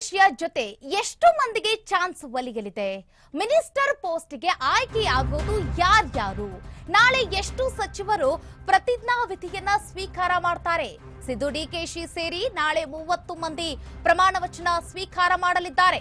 ಜೊತೆ ಎಷ್ಟು ಮಂದಿಗೆ ಚಾನ್ಸ್ ಒಲಿಗಲಿದೆ ಮಿನಿಸ್ಟರ್ ಪೋಸ್ಟ್ಗೆ ಆಯ್ಕೆಯಾಗೋದು ಯಾರ್ಯಾರು? ನಾಳೆ ಎಷ್ಟು ಸಚಿವರು ಪ್ರತಿಜ್ಞಾ ವಿಧಿಯನ್ನ ಸ್ವೀಕಾರ ಮಾಡ್ತಾರೆ. ಸಿದ್ದು ಡಿಕೆಶಿ ಸೇರಿ ನಾಳೆ ಮೂವತ್ತು ಮಂದಿ ಪ್ರಮಾಣ ವಚನ ಸ್ವೀಕಾರ ಮಾಡಲಿದ್ದಾರೆ.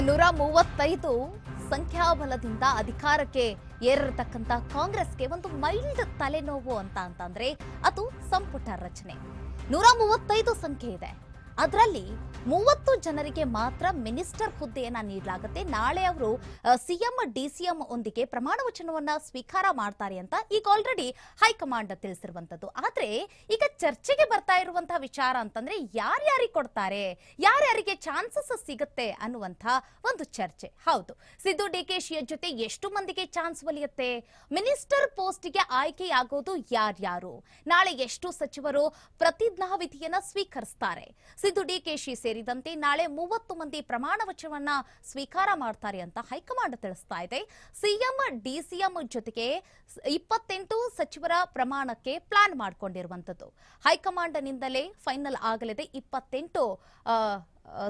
ನೂರ ಮೂವತ್ತೈದು ಸಂಖ್ಯಾಬಲದಿಂದ ಅಧಿಕಾರಕ್ಕೆ ಏರಿರತಕ್ಕಂತ ಕಾಂಗ್ರೆಸ್ಗೆ ಒಂದು ಮೈಲ್ಡ್ ತಲೆನೋವು ಅಂತ ಅಂತಂದ್ರೆ ಅದು ಸಂಪುಟ ರಚನೆ. ನೂರ ಮೂವತ್ತೈದು ಸಂಖ್ಯೆ ಇದೆ. ಅದರಲ್ಲಿ ಮೂವತ್ತು ಜನರಿಗೆ ಮಾತ್ರ ಮಿನಿಸ್ಟರ್ ಹುದ್ದೆಯನ್ನ ನೀಡಲಾಗುತ್ತೆ. ನಾಳೆ ಅವರು ಸಿಎಂ, ಡಿಸಿಎಂ ಒಂದಿಗೆ ಪ್ರಮಾಣ ವಚನವನ್ನ ಸ್ವೀಕಾರ ಮಾಡ್ತಾರೆ ಅಂತ ಈಗ ಆಲ್ರೆಡಿ ಹೈಕಮಾಂಡ್ ತಿಳಿಸಿರುವಂತದ್ದು. ಆದ್ರೆ ಈಗ ಚರ್ಚೆಗೆ ಬರ್ತಾ ಇರುವಂತಹ ವಿಚಾರ ಅಂತಂದ್ರೆ ಯಾರ್ಯಾರಿಗೆ ಕೊಡ್ತಾರೆ, ಯಾರ್ಯಾರಿಗೆ ಚಾನ್ಸಸ್ ಸಿಗುತ್ತೆ ಅನ್ನುವಂತ ಒಂದು ಚರ್ಚೆ. ಹೌದು, ಸಿದ್ದು ಡಿಕೆಶಿಯ ಜೊತೆ ಎಷ್ಟು ಮಂದಿಗೆ ಚಾನ್ಸ್ ಒಲಿಯುತ್ತೆ? ಮಿನಿಸ್ಟರ್ ಪೋಸ್ಟ್ಗೆ ಆಯ್ಕೆಯಾಗೋದು ಯಾರ್ಯಾರು? ನಾಳೆ ಎಷ್ಟು ಸಚಿವರು ಪ್ರತಿಜ್ಞಾವಿಧಿಯನ್ನ ಸ್ವೀಕರಿಸ್ತಾರೆ? ಸಿದ್ದು ಡಿಕೆಶಿ ಸೇರಿದಂತೆ ನಾಳೆ ಮೂವತ್ತು ಮಂದಿ ಪ್ರಮಾಣ ವಚನವನ್ನ ಸ್ವೀಕಾರ ಮಾಡ್ತಾರೆ ಅಂತ ಹೈಕಮಾಂಡ್ ತಿಳಿಸ್ತಾ ಇದೆ. ಸಿಎಂ, ಡಿಸಿಎಂ ಜೊತೆಗೆ ಇಪ್ಪತ್ತೆಂಟು ಸಚಿವರ ಪ್ರಮಾಣಕ್ಕೆ ಪ್ಲಾನ್ ಮಾಡಿಕೊಂಡಿರುವಂತದ್ದು ಹೈಕಮಾಂಡ್ನಿಂದಲೇ ಫೈನಲ್ ಆಗಲಿದೆ ಇಪ್ಪತ್ತೆಂಟು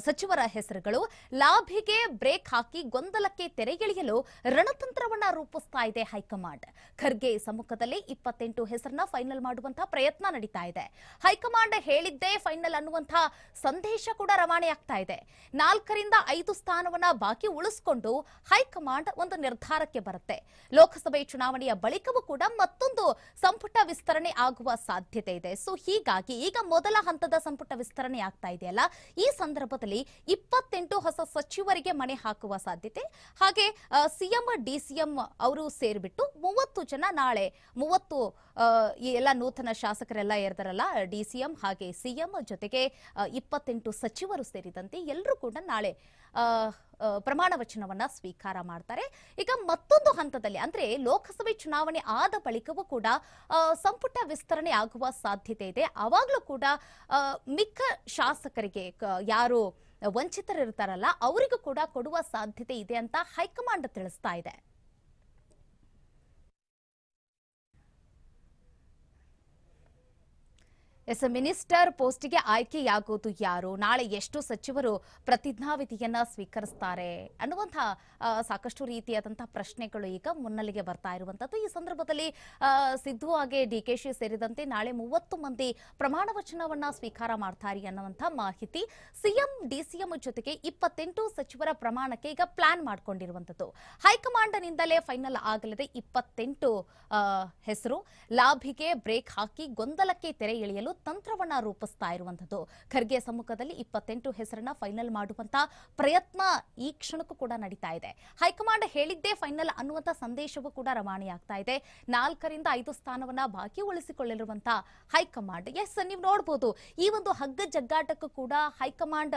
ಸಚಿವರ ಹೆಸರುಗಳು, ಲಾಭಿಗೆ ಬ್ರೇಕ್ ಹಾಕಿ ಗೊಂದಲಕ್ಕೆ ತೆರೆಗೆಳೆಯಲು ರಣತಂತ್ರವನ್ನ ರೂಪಿಸ್ತಾ ಇದೆ ಹೈಕಮಾಂಡ್. ಖರ್ಗೆ ಸಮ್ಮುಖದಲ್ಲಿ ಇಪ್ಪತ್ತೆಂಟು ಹೆಸರನ್ನ ಫೈನಲ್ ಮಾಡುವಂತಹ ಪ್ರಯತ್ನ ನಡೀತಾ ಇದೆ. ಹೈಕಮಾಂಡ್ ಹೇಳಿದ್ದೇ ಫೈನಲ್ ಅನ್ನುವಂತಹ ಸಂದೇಶ ಕೂಡ ರವಾನೆ ಆಗ್ತಾ ಇದೆ. ನಾಲ್ಕರಿಂದ ಐದು ಸ್ಥಾನವನ್ನ ಬಾಕಿ ಉಳಿಸಿಕೊಂಡು ಹೈಕಮಾಂಡ್ ಒಂದು ನಿರ್ಧಾರಕ್ಕೆ ಬರುತ್ತೆ. ಲೋಕಸಭೆ ಚುನಾವಣೆಯ ಬಳಿಕವೂ ಕೂಡ ಮತ್ತೊಂದು ಸಂಪುಟ ವಿಸ್ತರಣೆ ಆಗುವ ಸಾಧ್ಯತೆ ಇದೆ. ಸೊ ಹೀಗಾಗಿ ಈಗ ಮೊದಲ ಹಂತದ ಸಂಪುಟ ವಿಸ್ತರಣೆ ಆಗ್ತಾ ಇದೆಯಲ್ಲ, ಈ ಸಂದರ್ಭದಲ್ಲಿ ಇಪ್ಪತ್ತೆಂಟು ಹೊಸ ಸಚಿವರಿಗೆ ಮಣೆ ಹಾಕುವ ಸಾಧ್ಯತೆ. ಹಾಗೆ ಸಿಎಂ, ಡಿಸಿಎಂ ಅವರು ಸೇರಿಬಿಟ್ಟು ಮೂವತ್ತು ಜನ ನಾಳೆ, ಮೂವತ್ತು ಈ ಎಲ್ಲ ನೂತನ ಶಾಸಕರೆಲ್ಲ ಇರ್ತಾರಲ್ಲ ಡಿಸಿಎಂ ಹಾಗೆ ಸಿಎಂ ಜೊತೆಗೆ ಇಪ್ಪತ್ತೆಂಟು ಸಚಿವರು ಸೇರಿದಂತೆ ಎಲ್ಲರೂ ಕೂಡ ನಾಳೆ ಪ್ರಮಾಣ ವಚನವನ್ನ ಸ್ವೀಕಾರ ಮಾಡ್ತಾರೆ. ಈಗ ಮತ್ತೊಂದು ಹಂತದಲ್ಲಿ, ಅಂದ್ರೆ ಲೋಕಸಭೆ ಚುನಾವಣೆ ಆದ ಬಳಿಕವೂ ಕೂಡ ಸಂಪುಟ ವಿಸ್ತರಣೆ ಆಗುವ ಸಾಧ್ಯತೆ ಇದೆ. ಅವಾಗಲೂ ಕೂಡ ಮಿಕ್ಕ ಶಾಸಕರಿಗೆ ಯಾರು ವಂಚಿತರಿರ್ತಾರಲ್ಲ, ಅವರಿಗೂ ಕೂಡ ಕೊಡುವ ಸಾಧ್ಯತೆ ಇದೆ ಅಂತ ಹೈಕಮಾಂಡ್ ತಿಳಿಸ್ತಾ ಇದೆ. ಎಸ್ ಮಿನಿಸ್ಟರ್ ಪೋಸ್ಟ್ಗೆ ಆಯ್ಕೆಯಾಗೋದು ಯಾರು? ನಾಳೆ ಎಷ್ಟು ಸಚಿವರು ಪ್ರತಿಜ್ಞಾವಿಧಿಯನ್ನ ಸ್ವೀಕರಿಸ್ತಾರೆ? ಅನ್ನುವಂತಹ ಸಾಕಷ್ಟು ರೀತಿಯಾದಂತಹ ಪ್ರಶ್ನೆಗಳು ಈಗ ಮುನ್ನೆಲೆಗೆ ಬರ್ತಾ ಇರುವಂತದ್ದು ಈ ಸಂದರ್ಭದಲ್ಲಿ ಸಿದ್ದು ಹಾಗೆ ಡಿಕೆಶಿ ಸೇರಿದಂತೆ ನಾಳೆ ಮೂವತ್ತು ಮಂದಿ ಪ್ರಮಾಣ ವಚನವನ್ನ ಸ್ವೀಕಾರ ಮಾಡ್ತಾರೆ ಅನ್ನುವಂತಹ ಮಾಹಿತಿ ಸಿಎಂ ಡಿಸಿಎಂ ಜೊತೆಗೆ ಇಪ್ಪತ್ತೆಂಟು ಸಚಿವರ ಪ್ರಮಾಣಕ್ಕೆ ಈಗ ಪ್ಲಾನ್ ಮಾಡ್ಕೊಂಡಿರುವಂತದ್ದು ಹೈಕಮಾಂಡ್ನಿಂದಲೇ ಫೈನಲ್ ಆಗಲಿದೆ ಇಪ್ಪತ್ತೆಂಟು ಹೆಸರು. ಲಾಭಿಗೆ ಬ್ರೇಕ್ ಹಾಕಿ ಗೊಂದಲಕ್ಕೆ ತೆರೆ ಎಳೆಯಲು ತಂತ್ರವನ್ನ ರೂಪಿಸ್ತಾ ಇರುವಂತದ್ದು ಖರ್ಗೆ ಸಮ್ಮುಖದಲ್ಲಿ ಇಪ್ಪತ್ತೆಂಟು ಹೆಸರನ್ನ ಫೈನಲ್ ಮಾಡುವಂತ ಪ್ರಯತ್ನ ಈ ಕ್ಷಣಕ್ಕೂ ಕೂಡ ನಡೀತಾ ಇದೆ. ಹೈಕಮಾಂಡ್ ಹೇಳಿದ್ದೇ ಫೈನಲ್ ಅನ್ನುವಂತ ಸಂದೇಶವೂ ಕೂಡ ರವಾನೆಯಾಗ್ತಾ ಇದೆ. ನಾಲ್ಕರಿಂದ ಐದು ಸ್ಥಾನವನ್ನ ಬಾಕಿ ಉಳಿಸಿಕೊಳ್ಳಿರುವಂತ ಹೈಕಮಾಂಡ್. ಎಸ್ ನೀವು ನೋಡಬಹುದು ಈ ಒಂದು ಹಗ್ಗ ಜಗ್ಗಾಟಕ್ಕೂ ಕೂಡ ಹೈಕಮಾಂಡ್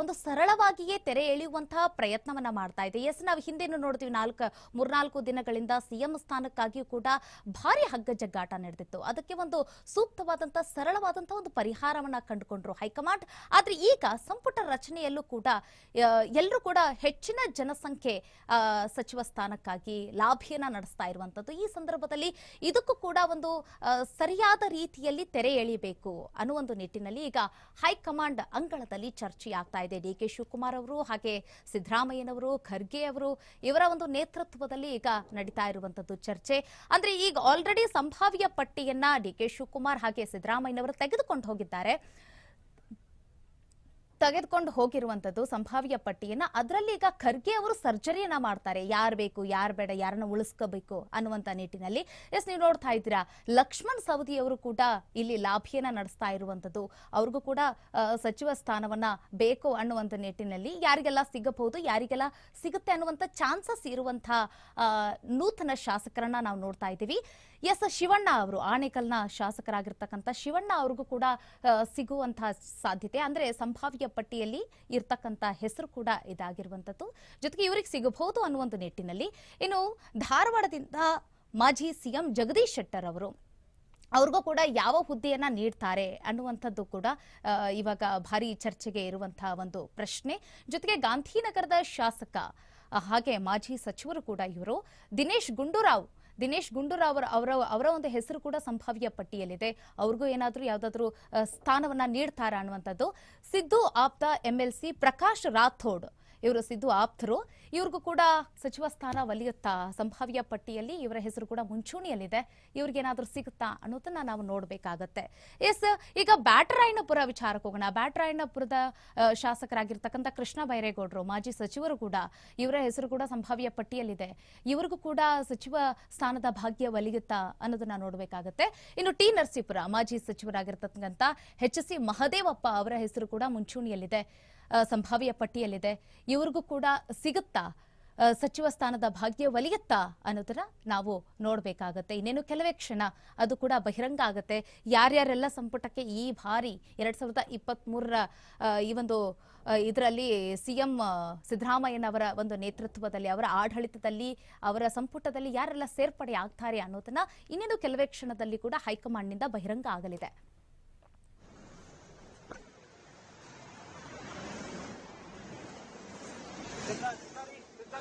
ಒಂದು ಸರಳವಾಗಿಯೇ ತೆರೆ ಎಳೆಯುವಂತಹ ಪ್ರಯತ್ನವನ್ನ ಮಾಡ್ತಾ ಇದೆ. ಎಸ್ ನಾವು ಹಿಂದೆನೂ ನೋಡ್ತೀವಿ, ನಾಲ್ಕು, ಮೂರ್ನಾಲ್ಕು ದಿನಗಳಿಂದ ಸಿಎಂ ಸ್ಥಾನಕ್ಕಾಗಿಯೂ ಕೂಡ ಭಾರಿ ಹಗ್ಗ ಜಗ್ಗಾಟ ನಡೆದಿತ್ತು. ಅದಕ್ಕೆ ಒಂದು ಸೂಕ್ತವಾದಂತಹ ಸರಳವಾದಂತಹ ಒಂದು ಪರಿಹಾರವನ್ನ ಕಂಡುಕೊಂಡ್ರು ಹೈಕಮಾಂಡ್. ಆದ್ರೆ ಈಗ ಸಂಪುಟ ರಚನೆಯಲ್ಲೂ ಕೂಡ ಎಲ್ಲರೂ ಕೂಡ ಹೆಚ್ಚಿನ ಜನಸಂಖ್ಯೆ ಸಚಿವ ಸ್ಥಾನಕ್ಕಾಗಿ ಲಾಭಿಯನ್ನ ನಡೆಸ್ತಾ ಇರುವಂತದ್ದು. ಈ ಸಂದರ್ಭದಲ್ಲಿ ಇದಕ್ಕೂ ಕೂಡ ಒಂದು ಸರಿಯಾದ ರೀತಿಯಲ್ಲಿ ತೆರೆ ಎಳಿಬೇಕು ಅನ್ನೋ ಒಂದು ನಿಟ್ಟಿನಲ್ಲಿ ಈಗ ಹೈಕಮಾಂಡ್ ಅಂಗಳದಲ್ಲಿ ಚರ್ಚೆ ಆಗ್ತಾ ಇದೆ. ಡಿ ಕೆ ಶಿವಕುಮಾರ್ ಅವರು ಹಾಗೆ ಸಿದ್ದರಾಮಯ್ಯನವರು, ಖರ್ಗೆ ಅವರು ಇವರ ಒಂದು ನೇತೃತ್ವದಲ್ಲಿ ಈಗ ನಡೀತಾ ಇರುವಂತದ್ದು ಚರ್ಚೆ. ಅಂದ್ರೆ ಈಗ ಆಲ್ರೆಡಿ ಸಂಭಾವ್ಯ ಪಟ್ಟಿಯನ್ನ ಡಿ ಕೆ ಶಿವಕುಮಾರ್ ಹಾಗೆ ಸಿದ್ದರಾಮಯ್ಯನವರು ತೆಗೆದುಕೊಂಡು ಹೋಗಿದ್ದಾರೆ. ತೆಗೆದುಕೊಂಡು ಹೋಗಿರುವಂತದ್ದು ಸಂಭಾವ್ಯ ಪಟ್ಟಿಯನ್ನ. ಅದರಲ್ಲಿ ಈಗ ಖರ್ಗೆ ಅವರು ಸರ್ಜರಿಯನ್ನ ಮಾಡ್ತಾರೆ. ಯಾರು ಬೇಕು, ಯಾರು ಬೇಡ, ಯಾರನ್ನ ಉಳಿಸ್ಕೋಬೇಕು ಅನ್ನುವಂತ ನಿಟ್ಟಿನಲ್ಲಿ. ಎಸ್, ನೀವು ನೋಡ್ತಾ ಇದ್ದೀರಾ, ಲಕ್ಷ್ಮಣ್ ಸವದಿ ಅವರು ಕೂಡ ಇಲ್ಲಿ ಲಾಭಿಯನ್ನ ನಡೆಸ್ತಾ ಇರುವಂತದ್ದು ಅವ್ರಿಗೂ ಕೂಡ ಸಚಿವ ಸ್ಥಾನವನ್ನ ಬೇಕು ಅನ್ನುವಂತ ನಿಟ್ಟಿನಲ್ಲಿ. ಯಾರಿಗೆಲ್ಲ ಸಿಗಬಹುದು, ಯಾರಿಗೆಲ್ಲ ಸಿಗುತ್ತೆ ಅನ್ನುವಂತ ಚಾನ್ಸಸ್ ಇರುವಂತಹ ನೂತನ ಶಾಸಕರನ್ನ ನಾವು ನೋಡ್ತಾ ಇದ್ದೀವಿ. ಎಸ್, ಶಿವಣ್ಣ ಅವರು, ಆಣೆಕಲ್ನ ಶಾಸಕರಾಗಿರ್ತಕ್ಕಂಥ ಶಿವಣ್ಣ ಅವ್ರಿಗೂ ಕೂಡ ಸಿಗುವಂತಹ ಸಾಧ್ಯತೆ. ಅಂದ್ರೆ ಸಂಭಾವ್ಯ ಪಟ್ಟಿಯಲ್ಲಿ ಇರ್ತಕ್ಕಂಥ ಹೆಸರು ಕೂಡ ಇದಾಗಿರುವಂಥದ್ದು ಜೊತೆಗೆ ಇವರಿಗೆ ಸಿಗಬಹುದು ಅನ್ನುವಂಥ ನಿಟ್ಟಿನಲ್ಲಿ ಇನ್ನು ಧಾರವಾಡದಿಂದ ಮಾಜಿ ಸಿಎಂ ಜಗದೀಶ್ ಶೆಟ್ಟರ್ ಅವರು, ಅವ್ರಿಗೂ ಕೂಡ ಯಾವ ಹುದ್ದೆಯನ್ನ ನೀಡ್ತಾರೆ ಅನ್ನುವಂಥದ್ದು ಕೂಡ ಇವಾಗ ಭಾರಿ ಚರ್ಚೆಗೆ ಇರುವಂತಹ ಒಂದು ಪ್ರಶ್ನೆ. ಜೊತೆಗೆ ಗಾಂಧಿನಗರದ ಶಾಸಕ, ಹಾಗೆ ಮಾಜಿ ಸಚಿವರು ಕೂಡ ಇವರು ದಿನೇಶ್ ಗುಂಡೂರಾವ್ ದಿನೇಶ್ ಗುಂಡೂರಾವ್ ಅವರ ಅವರ ಒಂದು ಹೆಸರು ಕೂಡ ಸಂಭಾವ್ಯ ಪಟ್ಟಿಯಲ್ಲಿದೆ. ಅವ್ರಿಗೂ ಏನಾದರೂ ಯಾವುದಾದ್ರೂ ಸ್ಥಾನವನ್ನ ನೀಡ್ತಾರಾ ಅನ್ನುವಂಥದ್ದು ಸಿದ್ದು ಆಪ್ತ ಎಂಎಲ್ಸಿ ಪ್ರಕಾಶ್ ರಾಥೋಡ್. ಇವರು ಸಿದ್ದು ಆಪ್ತರು. ಇವ್ರಿಗೂ ಕೂಡ ಸಚಿವ ಸ್ಥಾನ ಒಲಿಯುತ್ತಾ? ಸಂಭಾವ್ಯ ಪಟ್ಟಿಯಲ್ಲಿ ಇವರ ಹೆಸರು ಕೂಡ ಮುಂಚೂಣಿಯಲ್ಲಿದೆ. ಇವ್ರಿಗೇನಾದ್ರೂ ಸಿಗುತ್ತಾ ಅನ್ನೋದನ್ನ ನಾವು ನೋಡಬೇಕಾಗತ್ತೆ. ಎಸ್, ಈಗ ಬ್ಯಾಟರಾಯನಪುರ ವಿಚಾರಕ್ಕೆ ಹೋಗೋಣ. ಬ್ಯಾಟರಾಯನಪುರದ ಶಾಸಕರಾಗಿರ್ತಕ್ಕಂಥ ಕೃಷ್ಣ ಬೈರೇಗೌಡರು, ಮಾಜಿ ಸಚಿವರು ಕೂಡ ಇವರ ಹೆಸರು ಕೂಡ ಸಂಭಾವ್ಯ ಪಟ್ಟಿಯಲ್ಲಿದೆ. ಇವರಿಗೂ ಕೂಡ ಸಚಿವ ಸ್ಥಾನದ ಭಾಗ್ಯ ಒಲಿಯುತ್ತಾ ಅನ್ನೋದನ್ನ ನೋಡಬೇಕಾಗತ್ತೆ. ಇನ್ನು ಟಿ ನರಸೀಪುರ, ಮಾಜಿ ಸಚಿವರಾಗಿರ್ತಕ್ಕಂಥ ಎಚ್ ಸಿ ಮಹದೇವಪ್ಪ ಅವರ ಹೆಸರು ಕೂಡ ಮುಂಚೂಣಿಯಲ್ಲಿದೆ. ಸಂಭಾವ್ಯ ಪಟ್ಟಿಯಲ್ಲಿದೆ. ಇವ್ರಿಗೂ ಕೂಡ ಸಿಗುತ್ತಾ? ಸಚಿವ ಸ್ಥಾನದ ಭಾಗ್ಯ ಒಲಿಯುತ್ತಾ ಅನ್ನೋದನ್ನ ನಾವು ನೋಡಬೇಕಾಗತ್ತೆ. ಇನ್ನೇನು ಕೆಲವೇ ಕ್ಷಣ ಅದು ಕೂಡ ಬಹಿರಂಗ ಆಗತ್ತೆ. ಯಾರ್ಯಾರೆಲ್ಲ ಸಂಪುಟಕ್ಕೆ ಈ ಬಾರಿ ಎರಡ್ ಸಾವಿರದ ಇಪ್ಪತ್ತ್ ಮೂರರ ಈ ಒಂದು ಇದರಲ್ಲಿ ಸಿಎಂ ಸಿದ್ದರಾಮಯ್ಯನವರ ಒಂದು ನೇತೃತ್ವದಲ್ಲಿ, ಅವರ ಆಡಳಿತದಲ್ಲಿ, ಅವರ ಸಂಪುಟದಲ್ಲಿ ಯಾರೆಲ್ಲ ಸೇರ್ಪಡೆ ಆಗ್ತಾರೆ ಅನ್ನೋದನ್ನ ಇನ್ನೇನು ಕೆಲವೇ ಕ್ಷಣದಲ್ಲಿ ಕೂಡ ಹೈಕಮಾಂಡ್ನಿಂದ ಬಹಿರಂಗ ಆಗಲಿದೆ.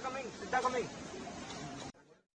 Coming, Siddha coming.